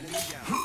Enemy down.